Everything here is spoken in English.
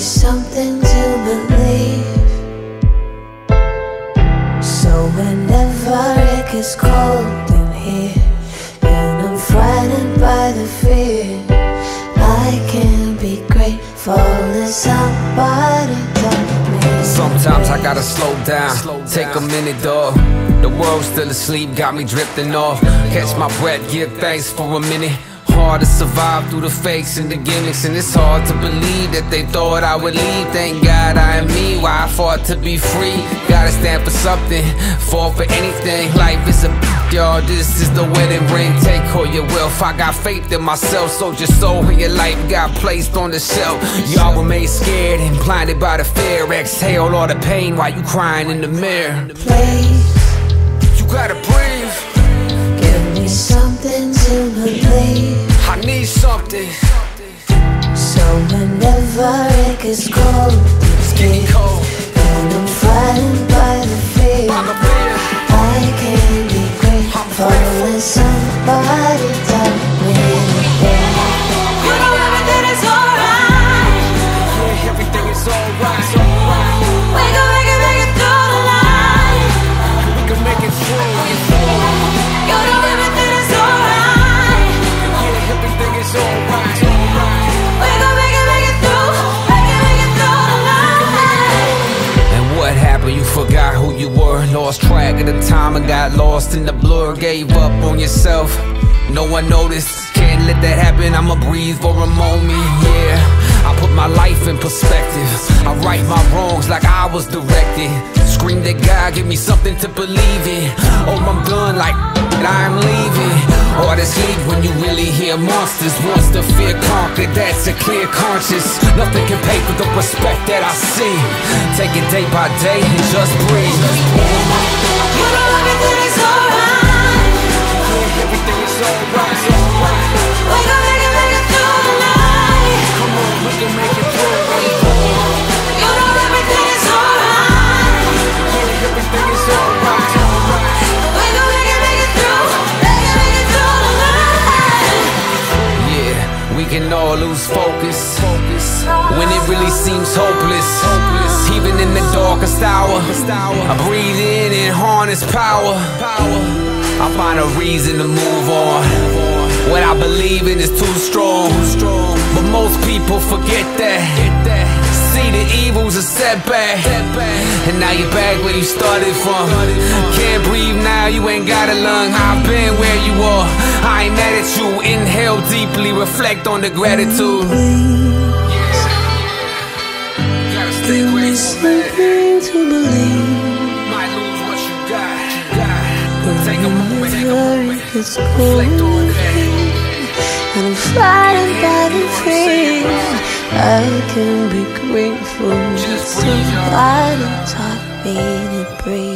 something to believe. So whenever it gets cold in here, and I'm frightened by the fear, I can be grateful that somebody taught me. Sometimes I gotta slow down, take a minute, dog. The world's still asleep, got me drifting off. Catch my breath, give thanks for a minute. Hard to survive through the fakes and the gimmicks, and it's hard to believe that they thought I would leave. Thank God I am me, why I fought to be free. Gotta stand for something, fall for anything. Life is a y'all, this is the wedding ring. Take all your wealth. I got faith in myself, so your soul and your life got placed on the shelf. Y'all were made scared and blinded by the fear. Exhale all the pain while you crying in the mirror. Please You gotta breathe. give me something to believe. Gets cold, Track of the time I got lost in the blur. Gave up on yourself. No one noticed. Can't let that happen. I'ma breathe for a moment. Yeah. I put my life in perspective. I right my wrongs like I was directed. Scream that God give me something to believe in. Oh, I'm done like I'm leaving. Or to sleep when you really hear monsters. Once the fear conquered, that's a clear conscience. Nothing can pay for the respect that I see. Take it day by day and just breathe. We can all lose focus. When it really seems hopeless. Even in the darkest hour, I breathe in and harness power. I find a reason to move on. What I believe in is too strong. But most people forget that. See the evil's a setback. And now you're back where you started from. Can't breathe now, you ain't got a lung. I've been where you are. I ain't mad at you. Deeply, reflect on the gratitude. Gotta stay grateful, man. to believe. Might lose what you got. You got. Take a moment, take a moment. Reflect cold, on that. and I'm frightened by the fear. I can be grateful Just breathe, somebody taught me to breathe.